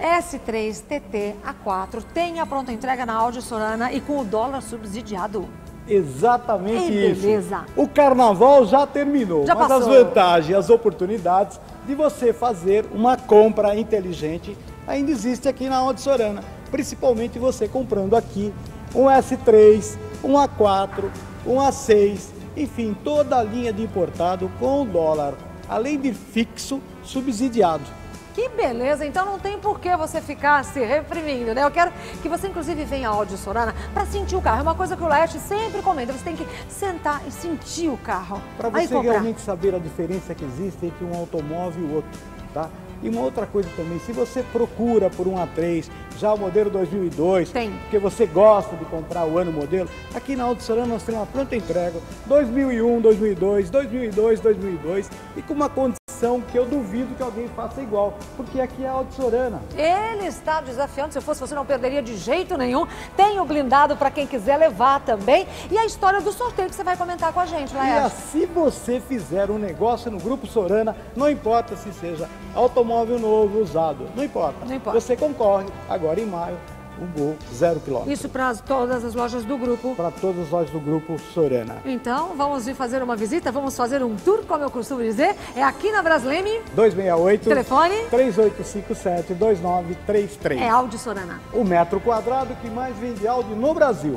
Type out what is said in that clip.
S3 TT A4 tem a pronta entrega na Audi Sorana e com o dólar subsidiado. Exatamente Ei, isso. beleza. O carnaval já terminou, Já mas passou. as vantagens e as oportunidades de você fazer uma compra inteligente ainda existe aqui na Audi Sorana. Principalmente você comprando aqui um S3, um A4, um A6, enfim, toda a linha de importado com o dólar, além de fixo subsidiado. Que beleza, então não tem por que você ficar se reprimindo, né? Eu quero que você, inclusive, venha ao Áudio Sorana para sentir o carro. É uma coisa que o Laerte sempre comenta, você tem que sentar e sentir o carro. Para você realmente saber a diferença que existe entre um automóvel e o outro, tá? E uma outra coisa também, se você procura por um A3, já o modelo 2002, Tem. porque você gosta de comprar o ano modelo, aqui na Auto Sorana nós temos uma pronta entrega 2001, 2002, 2002, 2002 e com uma condição que eu duvido que alguém faça igual, porque aqui é a Auto Sorana. Ele está desafiando, se eu fosse você não perderia de jeito nenhum. Tem o blindado para quem quiser levar também. E a história do sorteio que você vai comentar com a gente, E Laerte. se você fizer um negócio no Grupo Sorana, não importa se seja automóvel novo, usado, não importa. Não importa. Você concorre agora em maio, um Gol zero quilômetro. Isso para todas as lojas do grupo. Para todas as lojas do Grupo Sorana. Então, vamos vir fazer uma visita, vamos fazer um tour, como eu costumo dizer. É aqui na Brasleme, 268 telefone 3857 2933. é Áudio Sorana. O metro quadrado que mais vende áudio no Brasil.